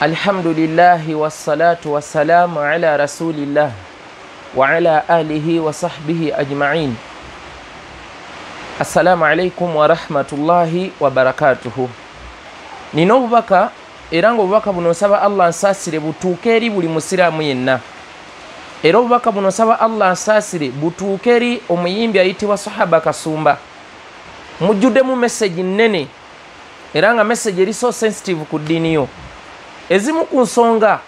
alhamdulillahi wassalatu wassalamu ala rasulillah wa ala alihi wa sahbihi ajmain. Assalamu alaikum warahmatullahi wabarakatuhu nina obubaka era nga obubaka buno nsaba allah nsaasire butuuke eri buli musiraamu yenna. Era obubaka buno nsaba allah nsaasire butuuke eri omuyimbi ayitibwa sahaba kasumba. Mujjuddemu meseji nnene era nga meseji eri so sensitive ku ddiini yo ezimu ku nsonga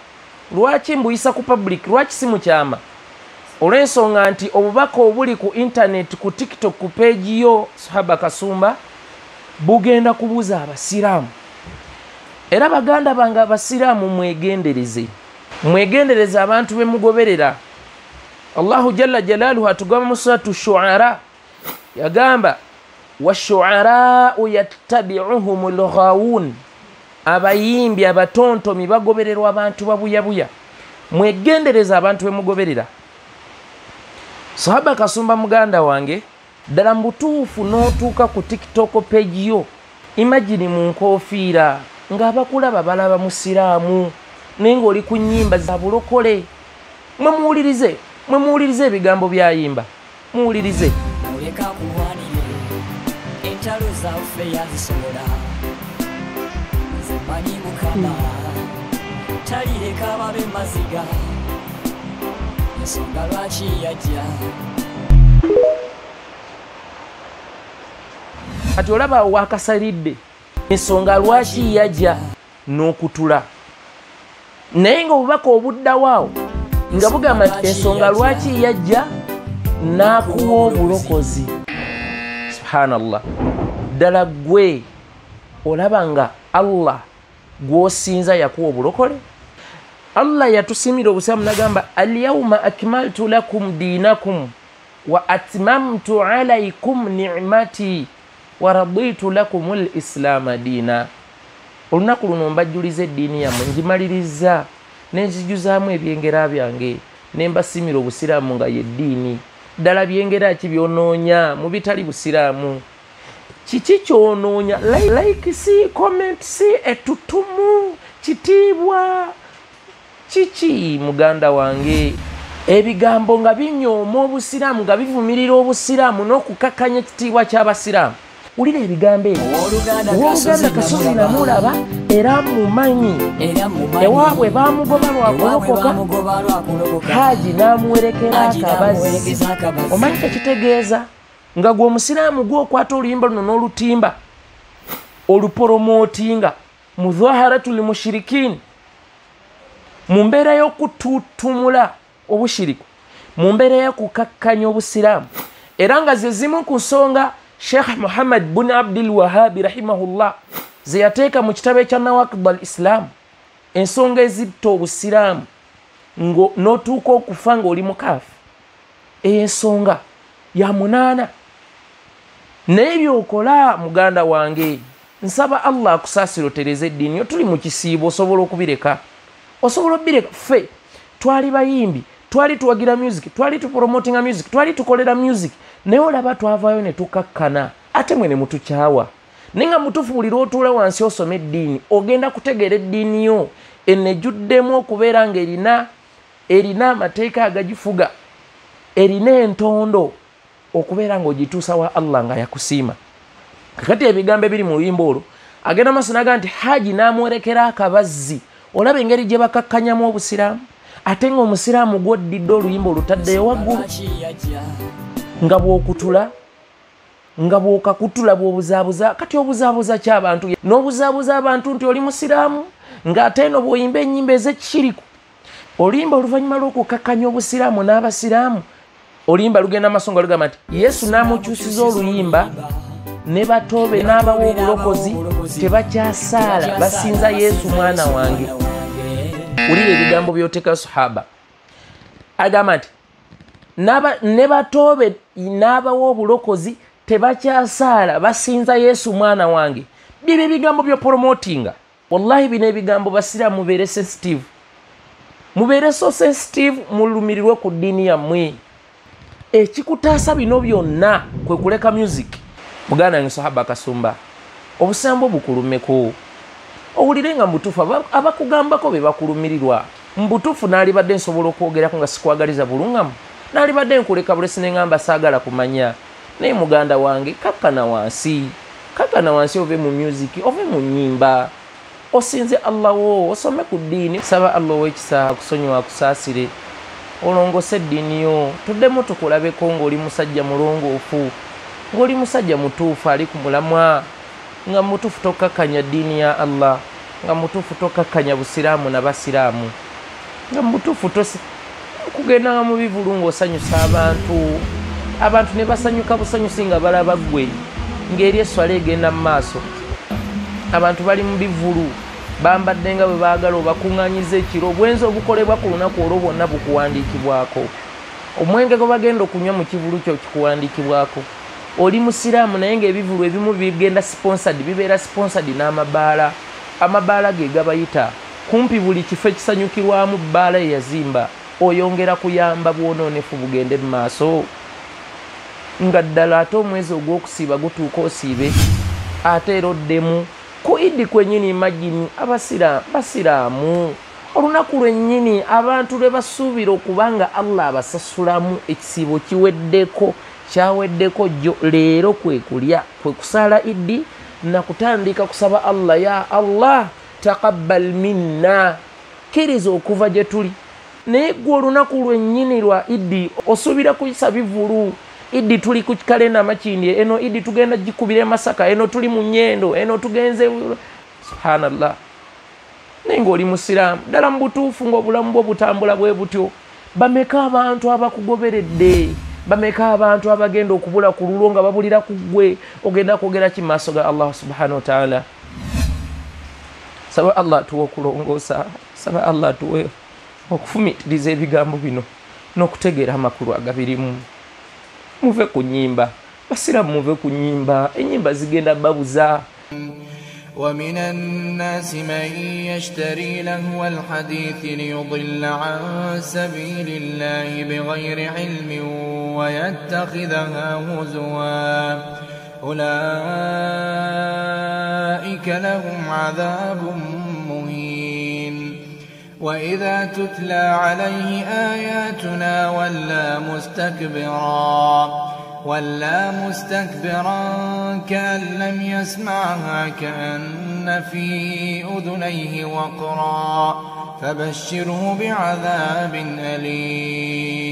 lwaki mbuyisa ku public lwaki si mukyama olw'ensonga nti obubaka obuli ku intaneti ku tiktok ku peegi yo sahaba kasumba bugenda kubuuza abasiraamu. Era baganda bange abasiraamu mwegendereze. Mwegendereze abantu bemugoberera allahu jalla jalaaluhu atugamba mu suratu shuara yagamba washuarau yattabiuhum lghawun abayimbi abatontomi bagobererwa abantu babuyabuya mwegendereza abantu bemugoberera sahaba kasumba muganda wange ddala mu butuufu n'otuuka ku tiktok page yo. Imagini mu nkofiira ng'abakulaba balaba musiraamu naye ng'oli ku nnyimba za bulokole. Mwe muwulirize mwe muwulirize ebigambo byayimba. Muwulirize. Muleka kulwanire entalo zaffe yazisobola mukama talireka babe maziga. Ensonga lwaki yajja? Kati olaba wakasalidde ensonga lwaki yajja? N'okutula. Naye nga obubaka obuddawaawo nga bugamba nti ensonga lwaki yajja? N'akuwa obulokozi. Subhanallah. Ddala gwe olaba nga allah gw'osinza yakuwa obulokole? Allah yatusimira obusiramu nagamba alyauma akmaltu lakum dinakum wa atmamtu alaikum nicmati waraditu lakum lislaama diina. Olunaku luno mbajjuliza eddiini yammwe ngimaliriza nenzijuzaamu ebyengera byange nembasimira obusiraamu nga yeddiini ddala byengera ki byonoonya mu bitali busiraamu kiki kyonoonya like si comment si etutumu kitiibwa kiki muganda wange. Ebigambo nga binyooma obusiraamu nga bivumirira obusiraamu n'okukakkanya ekitiibwa ky'abasiraamu. Wulira ebigambo ebyo. Owooluganda owooluganda kasozi namulaba era mumanyi. Ewaabwe bamugoba lwakolokoka lwakulokoka haji n'amuwerekera akabazi omanyi tekitegeeza nga gwe omusiraamu gwokwata oluyimba luno n'olutimba olupolomootinga mu dhaharatu limushirikini mu mbeera y'okututumula obushiriku mu mbeera y'okukakkanya obusiraamu era nga ze zimu ku nsonga sheekh muhammad bun abdul wahabi rahimahullah ze yateeka mu kitabo ekya nawakid al islaamu ensonga ezitta obusiraamu n'otuuka okufa ng'oli mukaafu eyo ensonga ya munaana naye byokola muganda wange. Nsaba allah akusaasira otereza eddiini yo tuli mu kisiibo osobola okubireka. Osobola obireka ffe twali bayimbi twali tuwagira music twali tupromotinga music twali tukolera music. Naye olaba twavaayo ne tukakkana ate mwe ne mutukyawa. Naye nga mutuufu buli lwotuula wansi osoma eddiini ogenda kutegeera eddiini yo enejjuddemu okubeera nga erina erina amateeka agagifuga erina entondo okubeera ng'ogituusa wa allah nga yakusiima kakati ebigambo ebiri mu luyimba olwo agenda maaso naga nti haji n'amwerekera akabazzi olaba engeri gye bakakkanyamu obusiraamu? Ate ng'omusiraamu gwoddidde oluyimba olutaddeyo waggulu? Nga bw'okutula nga bw'okakutula bw'obuzaabuza kati obuzaabuza ky'abantu n'obuzaabuza abantu nti oli musiraamu? Ng'ate eno bw'oyimba ennyimba ez'ekishiriku oluyimba oluvannyuma lw'okukakkanya obusiraamu n'abasiraamu oluyimba lugenda maaso nga lugamba nti yesu n'amukyusiza oluyimba ne batobe n'abawa obulokozi tebakyasaala basinza yesu mwana wange. Wulira ebigambo byoteeka sahaba. Agamba nti "N'aba- ne batoobe n'abawa obulokozi tebakyasaala basinza yesu mwana wange. Byebyo ebigambo byoporomotinga wallahi bino ebigambo basiraamu mubeere sensitive. Mubeere so sensitive mulumirirwe ku ddiini yammwe ekikutaasa bino byonna kwe kuleka music. Muganda wange sahaba kasumba obusambo bukulumeko. Owulire nga mubutuufu aba- abakugambako be bakulumirirwa. Mubutuufu naalibadde nsobola okwogerako nga sikwagaliza buluŋŋamu naalibadde nkuleka bulesi neŋŋamba saagala kumanya. Naye muganda wange kakkana wansi. Kakkana wansi ove mu music ove mu nnyimba. Osinze allah wo osome ku ddiini. Saba allah ow'ekisa akusonyiwa akusaasire olongose eddiini yo. Tuddemu tukulabeko ng'oli musajja mulongoofu ng'oli musajja mutuufu ali ku mulamwa nga mutuufu tokkakkanya ddiini ya allah nga mutuufu tokkakkanya busiraamu na basiraamu nga mutuufu tosi kugendanga mu bivulu ng'osanyusa abantu. Abantu ne basanyuka busanyusi nga balaba ggwe ng'eri eswala egenda mu maaso. Abantu bali mu bivulu bambadde nga bwe baagala obakuŋŋanyiza ekiro obwenzi obukolebwa ku lunaku olwo bwonna bukuwandiikibwako. Omwenge gwe bagenda okunywa mu kivulu kyo kikuwandiikibwako. Oli musiraamu naye ng'ebivulu ebimu bigenda sponsad bibeera sponsad n'amabaala. Amabaala ge gabayita kumpi buli kifo ekisanyukirwamu bbaala eyazimba oyongera kuyamba bwonoonefu bugende mu maaso. Nga ddala ate omwezi ogw'okusiiba gutuuka osiibe ate era oddemu ku idi kwennyini magini basiraamu? Olunaku lwennyini abantu lwe basuubira okuba nga allah abasasulamu ekisiibo kiweddeko kyaweddeko jjo. Leero kwe kulya kwe kusaala iddi nakutandika kusaba allah ya allah taqabbal minna. Kkiriza okuva gye tuli. Naye gwe olunaku lwennyini lwa iddi osuubira kuyisa bivulu iddi tuli ku kalenda makindye eno iddi tugenda gikubira emasaka eno tuli mu nyendo eno tugenze subhanallah. Naye ngaoli musiraamu ddala mu butuufu ngaobulamu bwo butambula bwe butyo bameka abantu abakugoberedde bameka abantu abagenda okubula ku lulo nga babulira ku ggwe ogenda kwogera ki maaso ga allah subhanahu wataala saba allah atuwe okulongoosa saba allah atuwe okufumitiriza ebigambo bino n'okutegeera amakulu agabirimu muve ku nnyimba basiramu muve ku nnyimba ennyimba zigenda babuza. ومن الناس من يشتري لهو الحديث ليضل عن سبيل الله بغير علم ويتخذها هزوا أولئك لهم عذاب وإذا تتلى عليه آياتنا ولى مستكبرا ولى مستكبرا كأن لم يسمعها كأن في أذنيه وقرا فبشره بعذاب أليم.